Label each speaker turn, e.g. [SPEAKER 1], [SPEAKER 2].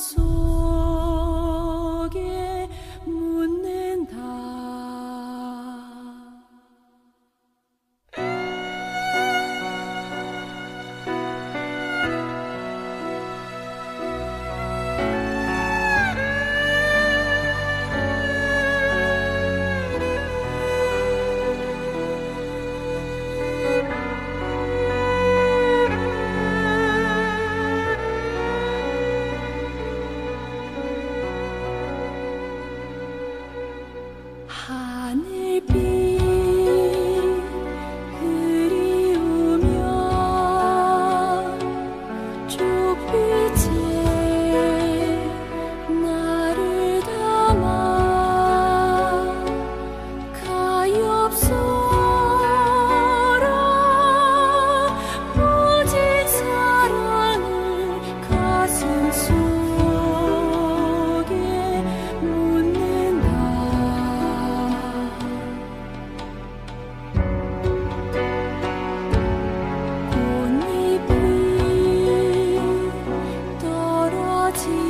[SPEAKER 1] 속에 묻는다. creepy empty